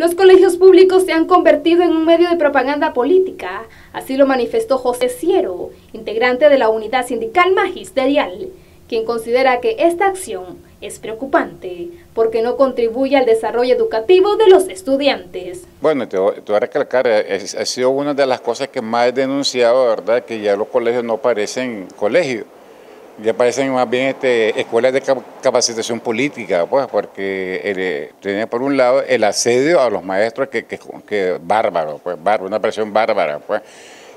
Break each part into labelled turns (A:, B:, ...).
A: Los colegios públicos se han convertido en un medio de propaganda política, así lo manifestó José Ciero, integrante de la unidad sindical magisterial, quien considera que esta acción es preocupante porque no contribuye al desarrollo educativo de los estudiantes.
B: Bueno, te, voy a recalcar, ha sido una de las cosas que más he denunciado, ¿verdad? Que ya los colegios no parecen colegios ya parecen más bien este, escuelas de capacitación política, pues, porque eh, tiene por un lado el asedio a los maestros que, que, bárbaro, pues, bárbaro, una presión bárbara, pues,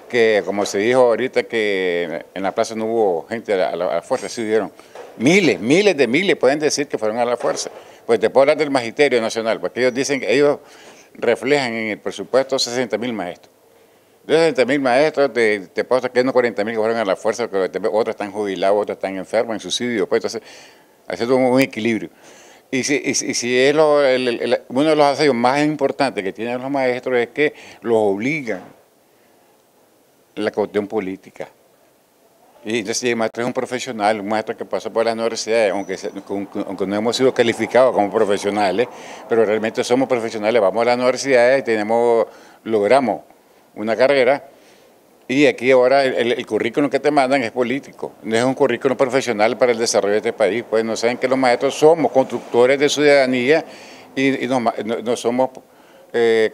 B: que como se dijo ahorita que en la plaza no hubo gente a la, fuerza, sí dieron miles, miles de miles, pueden decir que fueron a la fuerza. Pues te puedo hablar del Magisterio Nacional, porque ellos dicen que ellos reflejan en el presupuesto 60 mil maestros. De 60 mil maestros, te, te puedo que no 40 mil que fueron a la fuerza, otros están jubilados, otros están enfermos, en subsidio, pues entonces, haciendo un, equilibrio. Y si, es uno de los asedios más importantes que tienen los maestros es que los obligan la cuestión política. Y entonces el maestro es un profesional, un maestro que pasa por las universidades, aunque, aunque no hemos sido calificados como profesionales, pero realmente somos profesionales, vamos a las universidades y tenemos, logramos una carrera y aquí ahora el, currículum que te mandan es político, no es un currículum profesional para el desarrollo de este país. Pues no saben que los maestros somos constructores de ciudadanía y, no, somos eh,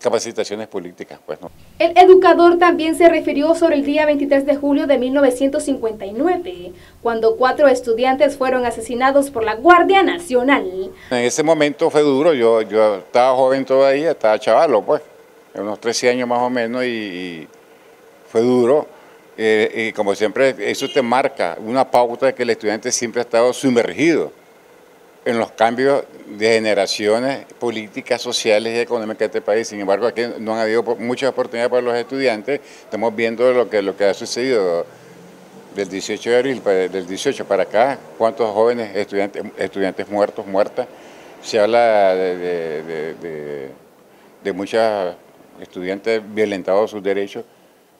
B: capacitaciones políticas. Pues no.
A: El educador también se refirió sobre el día 23 de julio de 1959, cuando cuatro estudiantes fueron asesinados por la Guardia Nacional.
B: En ese momento fue duro, yo, yo estaba joven todavía, estaba chavalo, pues unos 13 años más o menos, y, fue duro. Eh, y como siempre, eso te marca una pauta de que el estudiante siempre ha estado sumergido en los cambios de generaciones políticas, sociales y económicas de este país. Sin embargo, aquí no han habido muchas oportunidades para los estudiantes. Estamos viendo lo que, lo que ha sucedido del 18 de abril, pues, del 18 para acá, cuántos jóvenes estudiantes, estudiantes muertos, muertas. Se habla de, de muchas estudiantes violentados sus derechos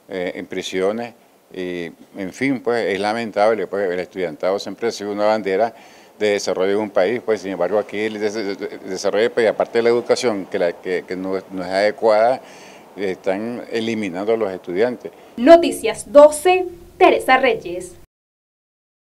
B: eh, en prisiones. Y, en fin, pues es lamentable, pues el estudiantado siempre ha sido una bandera de desarrollo de un país, pues sin embargo aquí el desarrollo pues, aparte de la educación que, que, no, no, es adecuada, están eliminando a los estudiantes.
A: Noticias 12, Teresa Reyes.